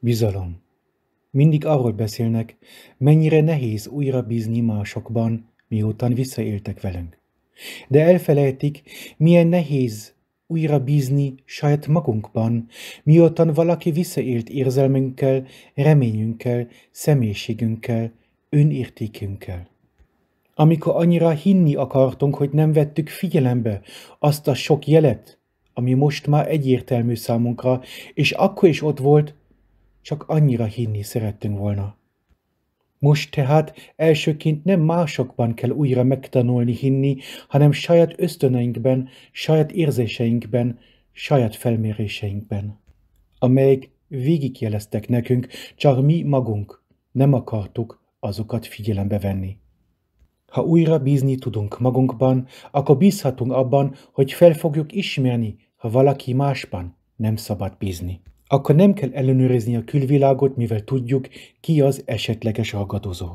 Bizalom. Mindig arról beszélnek, mennyire nehéz újra bízni másokban, miután visszaéltek velünk. De elfelejtik, milyen nehéz újra bízni saját magunkban, miután valaki visszaélt érzelmünkkel, reményünkkel, személyiségünkkel, önértékünkkel. Amikor annyira hinni akartunk, hogy nem vettük figyelembe azt a sok jelet, ami most már egyértelmű számunkra, és akkor is ott volt, csak annyira hinni szerettünk volna. Most tehát elsőként nem másokban kell újra megtanulni hinni, hanem saját ösztöneinkben, saját érzéseinkben, saját felméréseinkben, amelyek végigjeleztek nekünk, csak mi magunk nem akartuk azokat figyelembe venni. Ha újra bízni tudunk magunkban, akkor bízhatunk abban, hogy fel fogjuk ismerni, ha valaki másban nem szabad bízni. Akkor nem kell ellenőrizni a külvilágot, mivel tudjuk, ki az esetleges ragadozó.